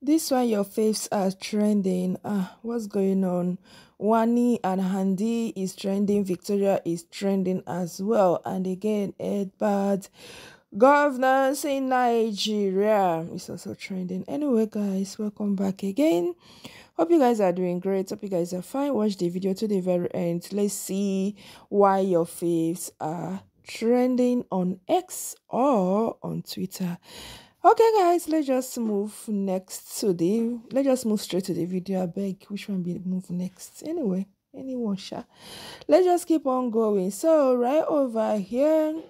This one, your faves are trending. Ah, what's going on? Wanni and Handi is trending. Victoria is trending as well. And again, Edbad governance in Nigeria is also trending. Anyway, guys, welcome back again. Hope you guys are doing great. Hope you guys are fine. Watch the video to the very end. Let's see why your faves are trending on X or on Twitter okay guys let's just move next to the let's just move straight to the video i beg. Which one be move next? Anyway anyone sure let's just keep on going. So right over here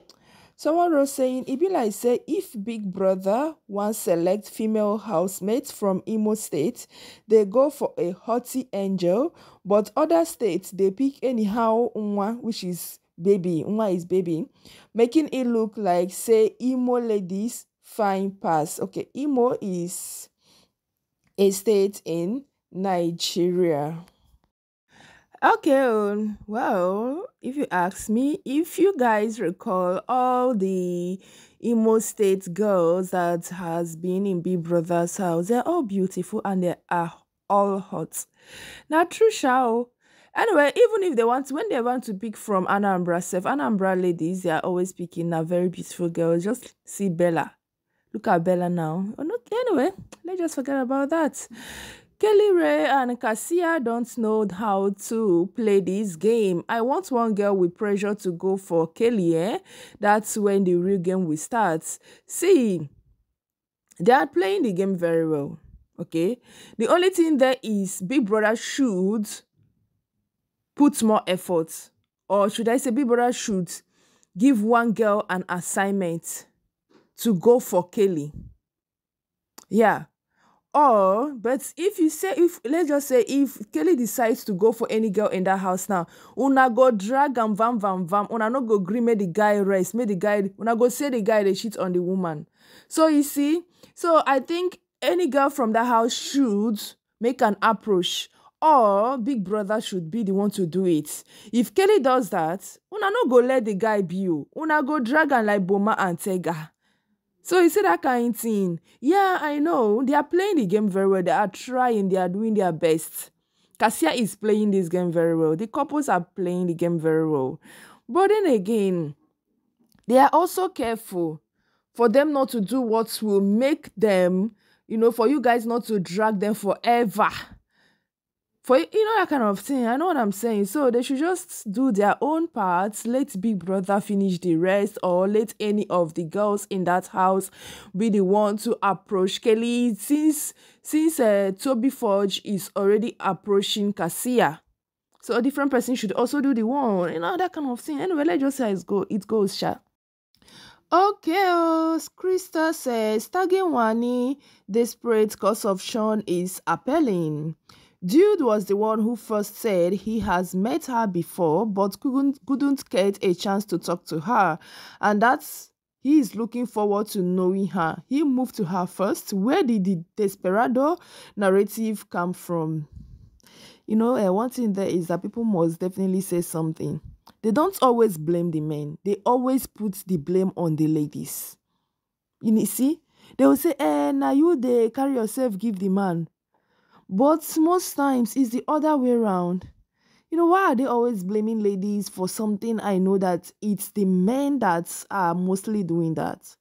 someone was saying it be like say if big brother wants select female housemates from imo state they go for a haughty angel but other states they pick anyhow one which is baby one is baby making it look like say imo ladies fine pass. Okay, Imo is a state in Nigeria. Okay, well, if you ask me, if you guys recall all the Imo State girls that has been in Big Brother's house, they're all beautiful and they are all hot. Now, true shall. Anyway, even if they want, when they want to pick from Anambra, self Anambra ladies, they are always picking a very beautiful girl. Just see Bella. Look at Bella now. Oh, no, anyway, let's just forget about that. Kelly Ray and Cassia don't know how to play this game. I want one girl with pressure to go for Kelly, eh? That's when the real game will start. See, they are playing the game very well, okay? The only thing there is Big Brother should put more effort. Or should I say Big Brother should give one girl an assignment to go for Kelly. Yeah. Or, but if you say, if let's just say, if Kelly decides to go for any girl in that house now, una go drag and vam vam vam, una no go agree, make the guy rest, make the guy, una go say the guy they cheat on the woman. So you see, so I think any girl from that house should make an approach or big brother should be the one to do it if kelly does that una no go let the guy be you una go drag am like boma and tega so you see that kind of thing. Yeah, I know. They are playing the game very well. They are trying. They are doing their best. Cassia is playing this game very well. The couples are playing the game very well. But then again, they are also careful for them not to do what will make them, you know, for you guys not to drag them forever for you know that kind of thing i know what i'm saying. So they should just do their own part let big brother finish the rest or let any of the girls in that house be the one to approach kelly since since uh, toby forge is already approaching kassia. So a different person should also do the one you know that kind of thing. Anyway let's just say it go it goes sha. Okay, oh, Krista says tagging Wanni desperate cause of Shaun is appealing. Dude was the one who first said he has met her before but couldn't, couldn't get a chance to talk to her and that's he is looking forward to knowing her. He moved to her first. Where did the desperado narrative come from? You know, uh, one thing there is that people must definitely say something. They don't always blame the men. They always put the blame on the ladies. You see? They will say, eh, now you they carry yourself, give the man. But most times it's the other way around. You know, why are they always blaming ladies for something? I know that it's the men that are mostly doing that.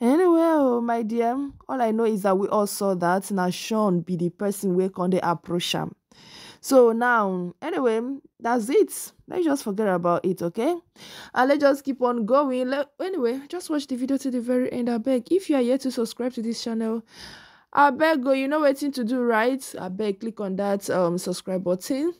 Anyway, oh, my dear, all I know is that we all saw that now Shaun be the person we can they approach him. So now, anyway, that's it. Let's just forget about it, okay? And let's just keep on going. Let, anyway, just watch the video to the very end. I beg. If you are yet to subscribe to this channel, abeg go you you know wetin to do right? Abeg click on that um subscribe button.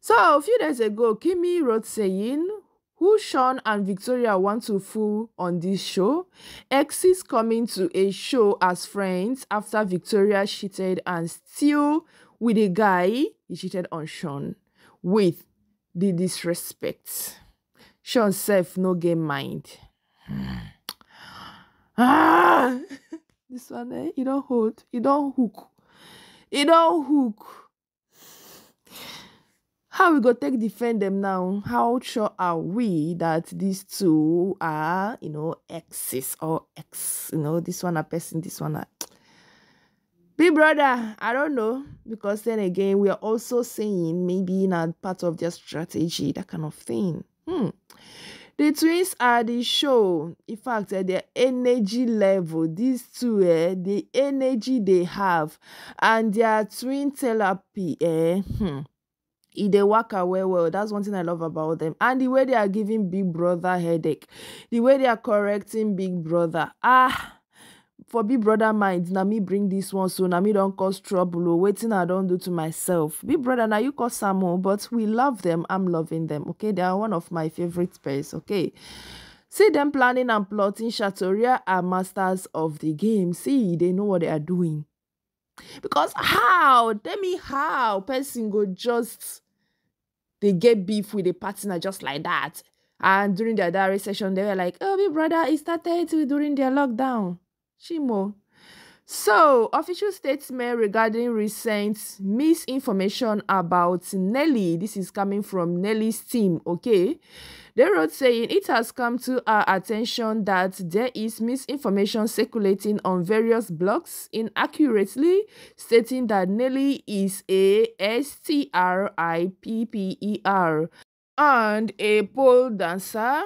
So a few days ago kimi wrote saying who shaun and victoria want to fool on this show? X is coming to a show as friends after victoria cheated and still with a guy he cheated on shaun with the disrespect. Shaun self no get mind. Ah this one eh e don hold don't hook You don't hook how we go take defend them now how sure are we that these two are you know exes or ex you know this one a person this one a Big brother, I don't know. Because then again, we are also saying maybe a part of their strategy, that kind of thing. Hmm. The twins are the show. In fact, uh, their energy level, these two, eh, the energy they have, and their twin therapy, eh, hmm, e dey waka well well. That's one thing i love about them. And the way they are giving big brother headache the way they are correcting big brother. Ah for big brother mind na me bring this one so na me don cause trouble o wetin i don do to myself. Big brother na you cause am o but we love them i'm loving them okay? They are one of my favorite pairs okay? See them planning and plotting Shatoria are masters of the game. See they know what they are doing. Because how? Tell me how person go just they get beef with a partner just like that? And during their diary session they were like oh big brother it started during their lockdown Chimo. So, official statement regarding recent misinformation about Nelly. This is coming from Nelly's team, okay? They wrote saying it has come to our attention that there is misinformation circulating on various blogs inaccurately stating that Nelly is a S-T-R-I-P-P-E-R and a pole dancer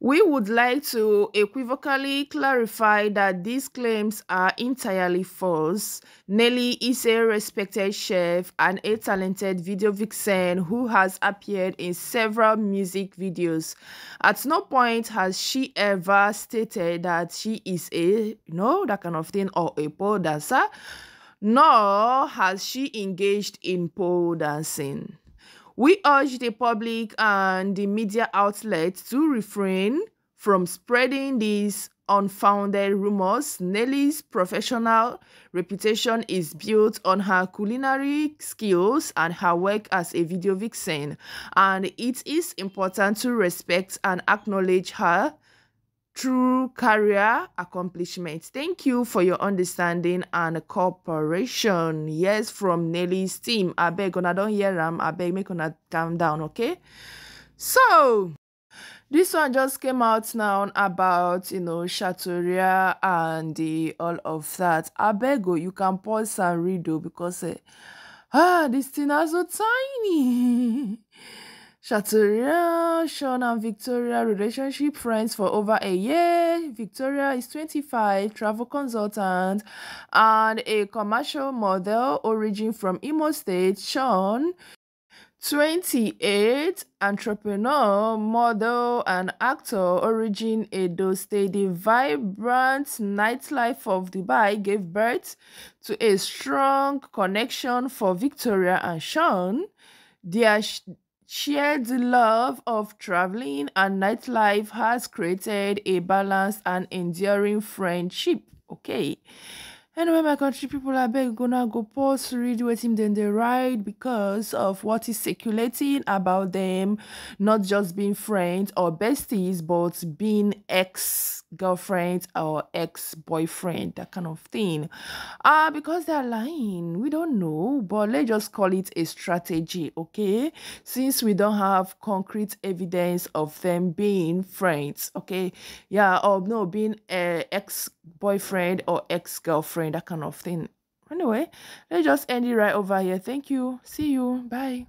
we would like to equivocally clarify that these claims are entirely false. Nelly is a respected chef and a talented video vixen who has appeared in several music videos. At no point has she ever stated that she is a, you know, that kind of thing, or a pole dancer, nor has she engaged in pole dancing. We urge the public and the media outlets to refrain from spreading these unfounded rumors. Nelly's professional reputation is built on her culinary skills and her work as a video vixen, and it is important to respect and acknowledge her true career accomplishments. Thank you for your understanding and cooperation. Yes, from Nelly's team. I beg, I don't hear them. I beg, make una calm down, okay? So, this one just came out now about, you know, Shatoria and the all of that. I beg, you can pause and read, though, because, uh, ah, this thing is so tiny. Shatoria, Shaun and Victoria relationship friends for over a year. Victoria is 25, travel consultant and a commercial model origin from Imo State. Shaun 28, entrepreneur, model, and actor, origin Edo State. The vibrant nightlife of Dubai gave birth to a strong connection for Victoria and Shaun. Their shared love of traveling and nightlife has created a balanced and enduring friendship. Okay. Anyway, my country people, I beg gonna go pause read what him then they write because of what is circulating about them not just being friends or besties, but being ex girlfriend or ex-boyfriend that kind of thing. Uh because they're lying we don't know but let's just call it a strategy okay? Since we don't have concrete evidence of them being friends okay? Yeah or no being a ex-boyfriend or ex-girlfriend that kind of thing. Anyway let's just end it right over here. Thank you. See you. Bye